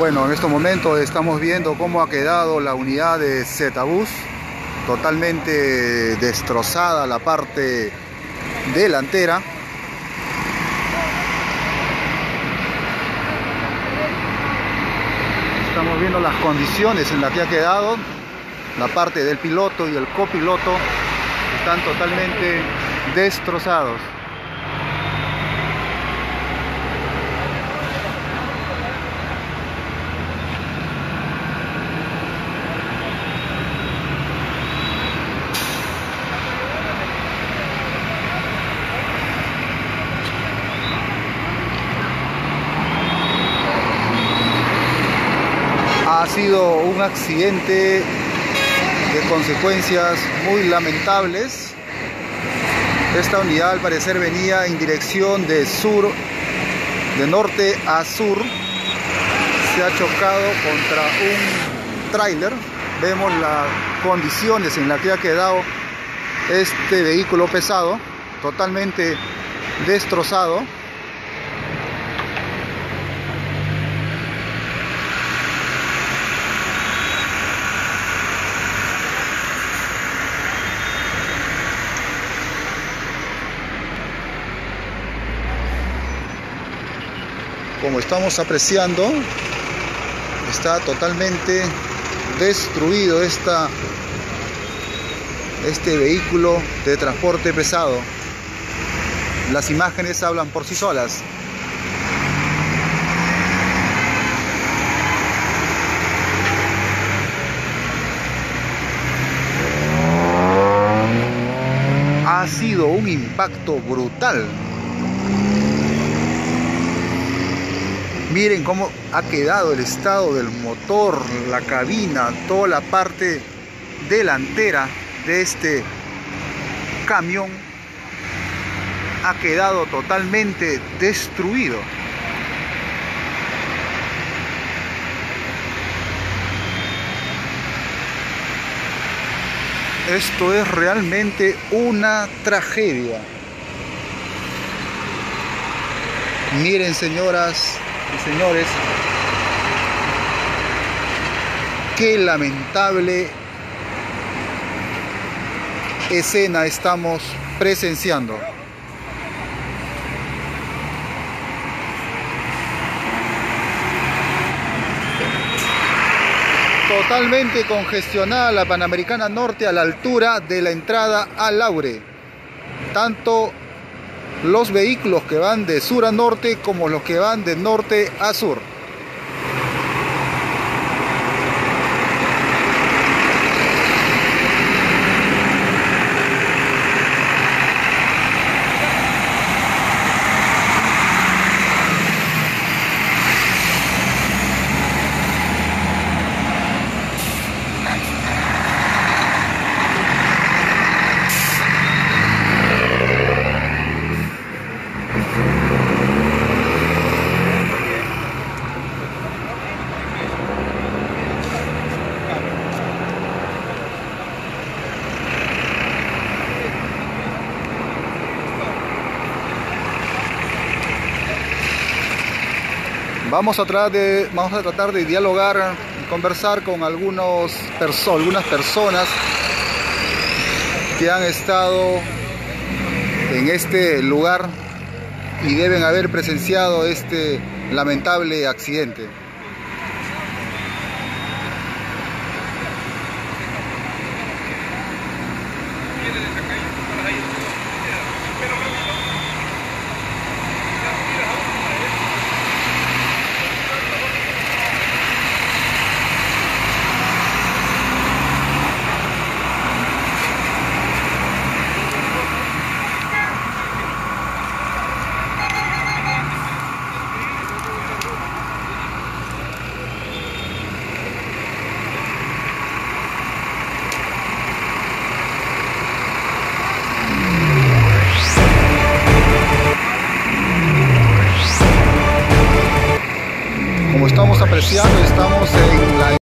Bueno, en estos momentos estamos viendo cómo ha quedado la unidad de Zetabus, totalmente destrozada la parte delantera. Estamos viendo las condiciones en las que ha quedado, la parte del piloto y el copiloto están totalmente destrozados. Ha sido un accidente de consecuencias muy lamentables. Esta unidad al parecer venía en dirección de sur, de norte a sur. Se ha chocado contra un tráiler. Vemos las condiciones en las que ha quedado este vehículo pesado, totalmente destrozado. Como estamos apreciando, está totalmente destruido este vehículo de transporte pesado. Las imágenes hablan por sí solas. Ha sido un impacto brutal Miren cómo ha quedado el estado del motor, la cabina, toda la parte delantera de este camión ha quedado totalmente destruido. Esto es realmente una tragedia. Miren señoras y señores, qué lamentable escena estamos presenciando. Totalmente congestionada la Panamericana Norte a la altura de la entrada a Laure. Tanto los vehículos que van de sur a norte como los que van de norte a sur. Vamos a, tratar de, dialogar y conversar con algunos algunas personas que han estado en este lugar y deben haber presenciado este lamentable accidente. estamos apreciando, estamos en la